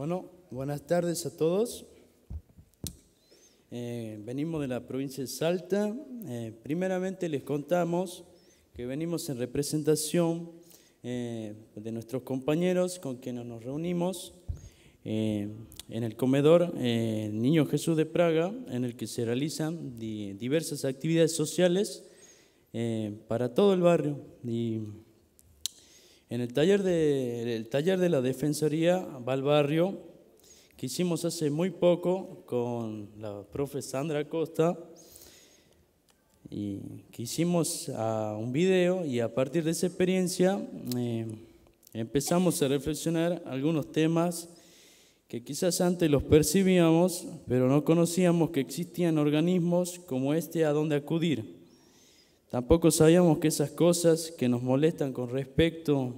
Bueno, buenas tardes a todos. Eh, venimos de la provincia de Salta. Eh, primeramente les contamos que venimos en representación eh, de nuestros compañeros con quienes nos reunimos en el comedor Niño Jesús de Praga, en el que se realizan diversas actividades sociales para todo el barrio. Y en el taller de, el taller de la Defensoría va al barrio que hicimos hace muy poco con la profe Sandra Costa y que hicimos un video y a partir de esa experiencia eh, empezamos a reflexionar algunos temas que quizás antes los percibíamos, pero no conocíamos que existían organismos como este a donde acudir. Tampoco sabíamos que esas cosas que nos molestan con respecto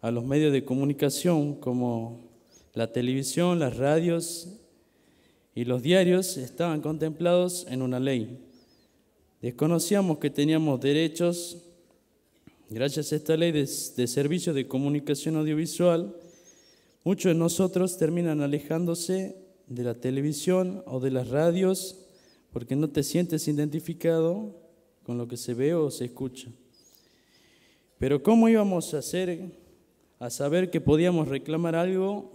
a los medios de comunicación como la televisión, las radios y los diarios estaban contemplados en una ley. Desconocíamos que teníamos derechos, gracias a esta ley de, servicios de comunicación audiovisual, muchos de nosotros terminan alejándose de la televisión o de las radios porque no te sientes identificado con lo que se ve o se escucha. Pero ¿cómo íbamos a saber que podíamos reclamar algo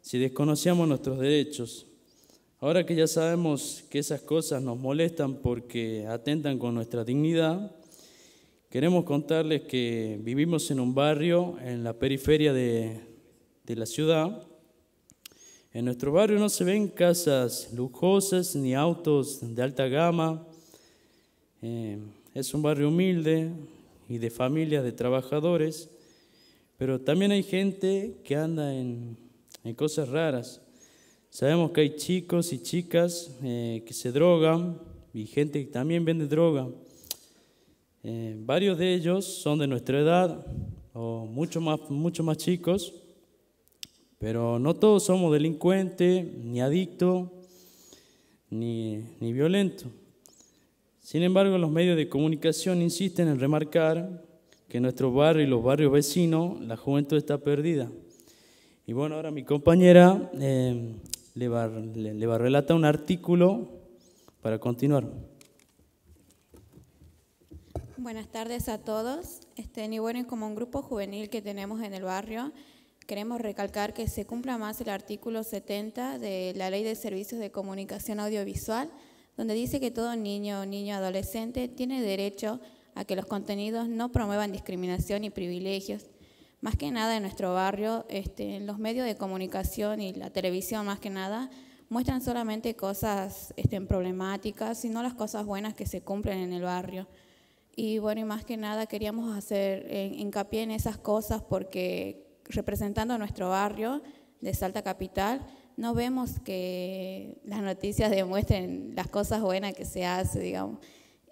si desconocíamos nuestros derechos? Ahora que ya sabemos que esas cosas nos molestan porque atentan con nuestra dignidad, queremos contarles que vivimos en un barrio en la periferia de, de la ciudad. En nuestro barrio no se ven casas lujosas ni autos de alta gama, eh, es un barrio humilde y de familias de trabajadores, pero también hay gente que anda en, cosas raras. Sabemos que hay chicos y chicas eh, que se drogan y gente que también vende droga. Eh, varios de ellos son de nuestra edad o mucho más, chicos, pero no todos somos delincuentes, ni adictos, ni, ni violentos. Sin embargo, los medios de comunicación insisten en remarcar que en nuestro barrio y los barrios vecinos la juventud está perdida. Y bueno, ahora mi compañera eh, le, va, le, va a relatar un artículo para continuar. Buenas tardes a todos. Este, y bueno, como un grupo juvenil que tenemos en el barrio, queremos recalcar que se cumpla más el artículo 70 de la Ley de Servicios de Comunicación Audiovisual, donde dice que todo niño o niño adolescente tiene derecho a que los contenidos no promuevan discriminación y privilegios. Más que nada en nuestro barrio, este, los medios de comunicación y la televisión más que nada muestran solamente cosas este, problemáticas y no las cosas buenas que se cumplen en el barrio. Y bueno, y más que nada queríamos hacer hincapié en esas cosas porque representando a nuestro barrio de Salta Capital, no vemos que las noticias demuestren las cosas buenas que se hace, digamos.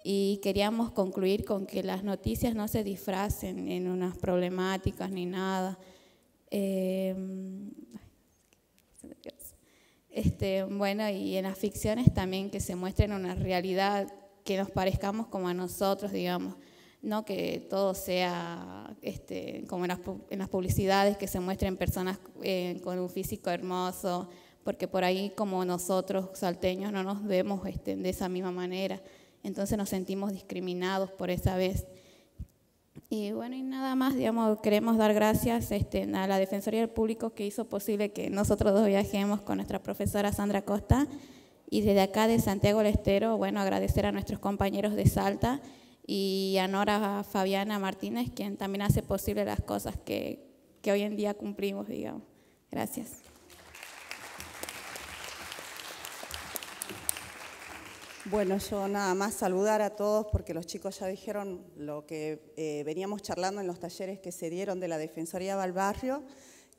Y queríamos concluir con que las noticias no se disfracen en unas problemáticas ni nada. Em, este, bueno, y en las ficciones también que se muestren una realidad que nos parezcamos como a nosotros, digamos no que todo sea este, como en las, publicidades, que se muestren personas eh, con un físico hermoso, porque por ahí como nosotros salteños no nos vemos este, de esa misma manera, entonces nos sentimos discriminados por esa vez. Y bueno, y nada más, digamos, queremos dar gracias este, a la Defensoría del Público que hizo posible que nosotros dos viajemos con nuestra profesora Sandra Costa. Y desde acá de Santiago del Estero, bueno, agradecer a nuestros compañeros de Salta y a Nora Fabiana Martínez, quien también hace posible las cosas que, que hoy en día cumplimos, digamos. Gracias. Bueno, yo nada más saludar a todos porque los chicos ya dijeron lo que eh, veníamos charlando en los talleres que se dieron de la Defensoría del Barrio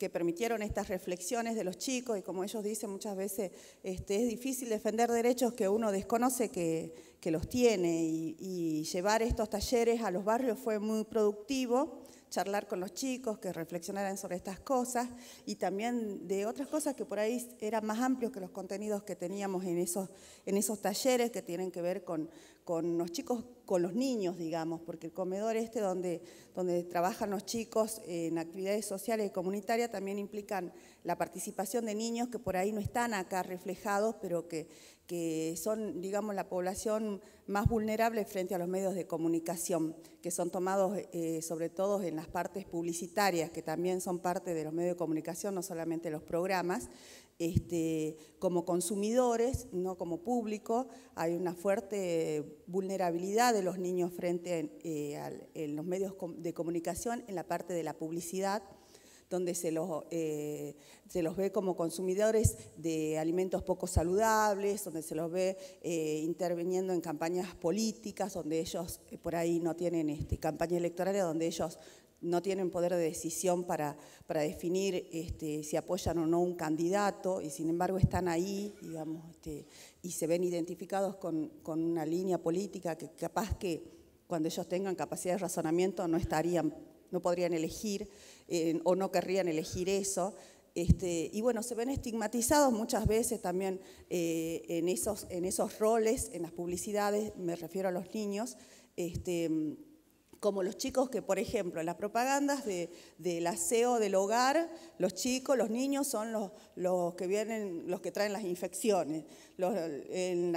que permitieron estas reflexiones de los chicos y como ellos dicen muchas veces este, es difícil defender derechos que uno desconoce que, los tiene y, llevar estos talleres a los barrios fue muy productivo, charlar con los chicos, que reflexionaran sobre estas cosas y también de otras cosas que por ahí eran más amplios que los contenidos que teníamos en esos, en esos talleres que tienen que ver con, con los chicos con los niños, digamos, porque el comedor este donde, donde trabajan los chicos en actividades sociales y comunitarias también implican la participación de niños que por ahí no están acá reflejados, pero que, que son, digamos, la población más vulnerable frente a los medios de comunicación, que son tomados eh, sobre todo en las partes publicitarias, que también son parte de los medios de comunicación, no solamente los programas, este, como consumidores, no como público, hay una fuerte vulnerabilidad de los niños frente eh, a los medios de comunicación en la parte de la publicidad, donde se los, eh, se los ve como consumidores de alimentos poco saludables, donde se los ve eh, interviniendo en campañas políticas, donde ellos por ahí no tienen este, campaña electoral, donde ellos no tienen poder de decisión para, para definir este, si apoyan o no un candidato y sin embargo están ahí, digamos, este, y se ven identificados con, una línea política que capaz que cuando ellos tengan capacidad de razonamiento no estarían, no podrían elegir eh, o no querrían elegir eso. Este, y bueno, se ven estigmatizados muchas veces también eh, en, esos, en esos roles, en las publicidades, me refiero a los niños, como los chicos que, por ejemplo, en las propagandas de, del aseo del hogar, los chicos, los niños son los, los que vienen, los que traen las infecciones. en,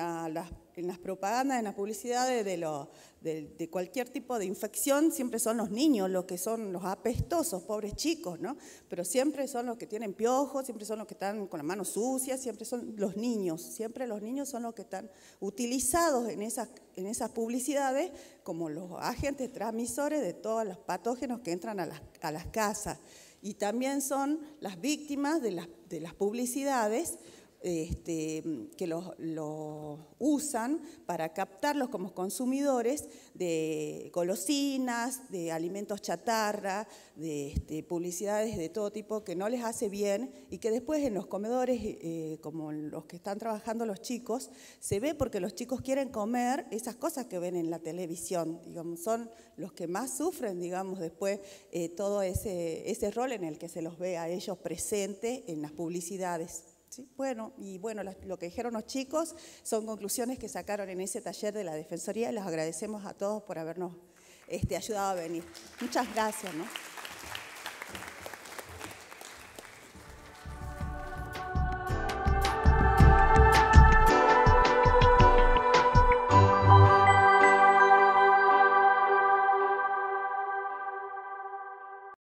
propagandas, en las publicidades de, de, cualquier tipo de infección, siempre son los niños los que son los apestosos, pobres chicos, ¿no? Pero siempre son los que tienen piojos, siempre son los que están con las manos sucias, siempre son los niños, siempre los niños son los que están utilizados en esas, en esas publicidades como los agentes transmisores de todos los patógenos que entran a las, a las casas. Y también son las víctimas de las, de las publicidades este, que los, usan para captarlos como consumidores de golosinas, de alimentos chatarra, de este, publicidades de todo tipo que no les hace bien y que después en los comedores, eh, como los que están trabajando los chicos, se ve porque los chicos quieren comer esas cosas que ven en la televisión, digamos, son los que más sufren, digamos, después eh, todo ese, ese rol en el que se los ve a ellos presentes en las publicidades. Bueno, y bueno, lo que dijeron los chicos son conclusiones que sacaron en ese taller de la Defensoría y les agradecemos a todos por habernos este, ayudado a venir. Muchas gracias. ¿no?